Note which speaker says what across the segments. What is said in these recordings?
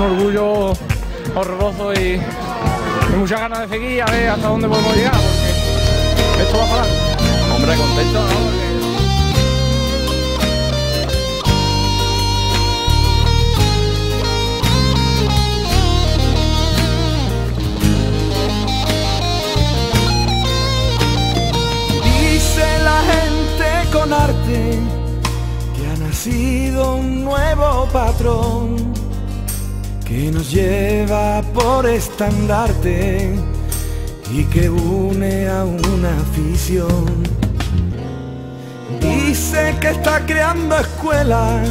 Speaker 1: orgullo horroroso y, y muchas ganas de seguir a ver hasta dónde podemos llegar, porque esto va para adelante.
Speaker 2: Hombre, contento, ¿no? Porque-
Speaker 3: Dice la gente con arte que ha nacido un nuevo patrón que nos lleva por estandarte y que une a una afición. Dice que está creando escuela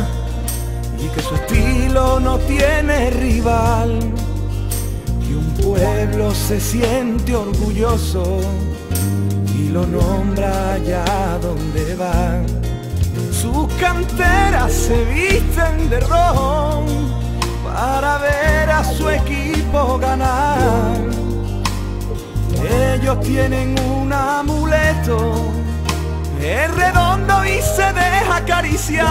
Speaker 3: y que su estilo no tiene rival. Y un pueblo se siente orgulloso y lo nombra allá donde va. Sus canteras se visten de rojo para ver a su equipo ganar. Ellos tienen un amuleto, es redondo y se deja acariciar.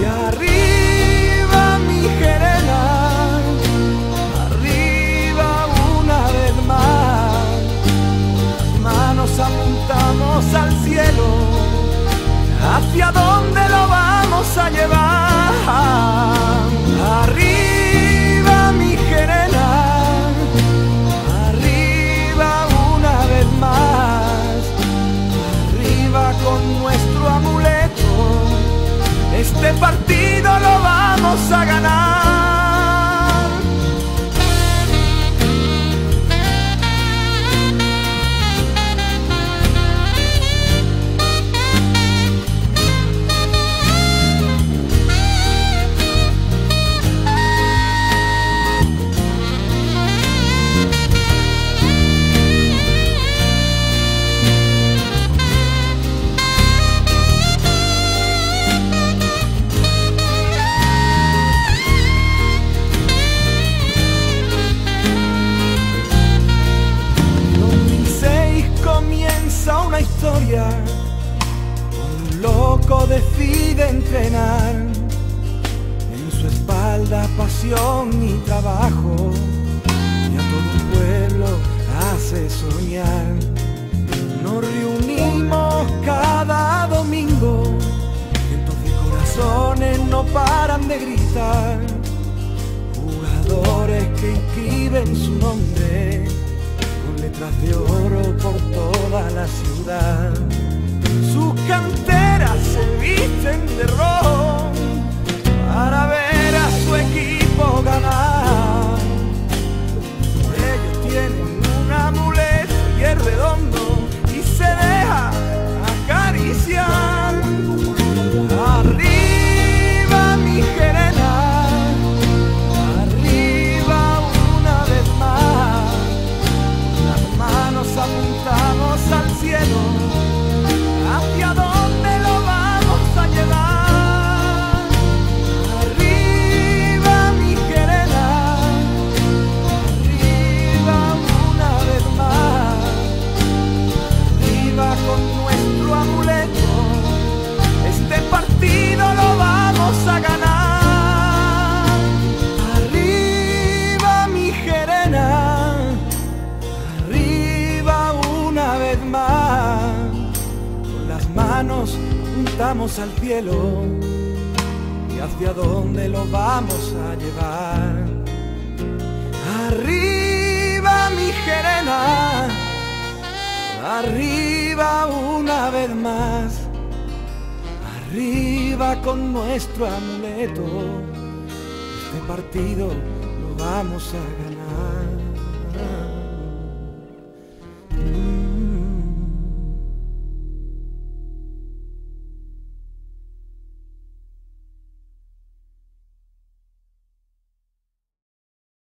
Speaker 3: Y arriba mi Jerena, arriba una vez más manos apuntamos al cielo, hacia vamos a ganar. Loco decide entrenar. En su espalda pasión y trabajo. Y a todo un pueblo hace soñar. Nos reunimos cada domingo. Cientos de corazones no paran de gritar. Jugadores que inscriben su nombre con letras de oro por toda la ciudad. Manos juntamos al cielo y hacia dónde lo vamos a llevar. Arriba mi Jerena, arriba una vez más. Arriba con nuestro amuleto, este partido lo vamos a ganar.